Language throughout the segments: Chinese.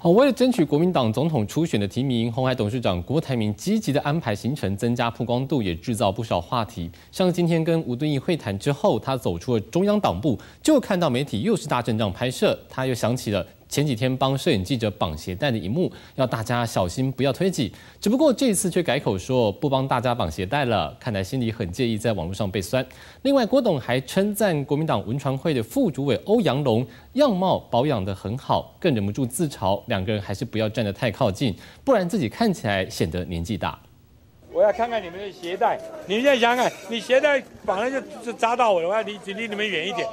好，为了争取国民党总统初选的提名，红海董事长郭台铭积极的安排行程，增加曝光度，也制造不少话题。像今天跟吴敦义会谈之后，他走出了中央党部，就看到媒体又是大阵仗拍摄，他又想起了。前几天帮摄影记者绑鞋带的一幕，要大家小心不要推挤。只不过这次却改口说不帮大家绑鞋带了，看来心里很介意在网络上被酸。另外，郭董还称赞国民党文传会的副主委欧阳龙样貌保养得很好，更忍不住自嘲两个人还是不要站得太靠近，不然自己看起来显得年纪大。我要看看你们的鞋带，你现在想想，你鞋带绑了就就扎到我了，我要离离你们远一点。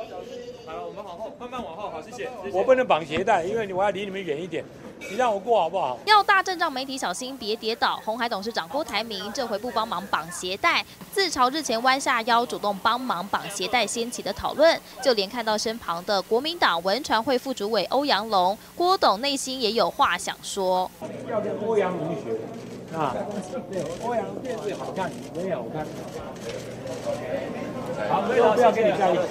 慢慢往后，好，谢谢。我不能绑鞋带，因为我要离你们远一点。你让我过好不好？要大阵仗媒体小心别跌倒。红海董事长郭台铭这回不帮忙绑鞋带，自嘲日前弯下腰主动帮忙绑鞋带掀起的讨论。就连看到身旁的国民党文传会副主委欧阳龙，郭董内心也有话想说。要跟欧阳同学啊，对，欧阳电视好看，也好看。好，不要跟你在一起，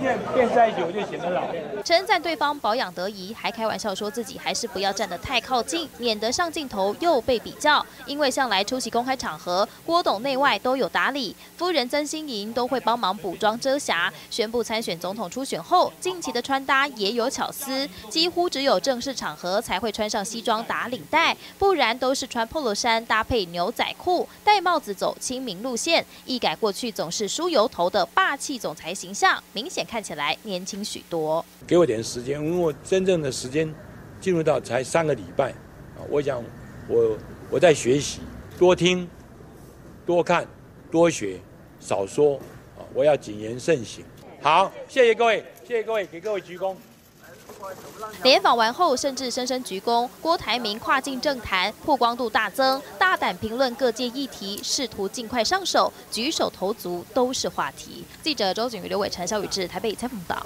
变变在一起我就显得老。称赞对方保养得宜，还开玩笑说自己还是不要站得太靠近，免得上镜头又被比较。因为向来出席公开场合，郭董内外都有打理，夫人曾心莹都会帮忙补妆遮瑕。宣布参选总统初选后，近期的穿搭也有巧思，几乎只有正式场合才会穿上西装打领带，不然都是穿 polo 衫搭配牛仔裤，戴帽子走亲民路线，一改过去总是梳油头的。霸气总裁形象明显看起来年轻许多。给我点时间，因为我真正的时间进入到才三个礼拜啊！我想我我在学习，多听、多看、多学，少说啊！我要谨言慎行。好，谢谢各位，谢谢各位，给各位鞠躬。联访完后，甚至深深鞠躬。郭台铭跨境政坛曝光度大增，大胆评论各界议题，试图尽快上手，举手投足都是话题。记者周景瑜、刘伟成、肖宇智台北采访到。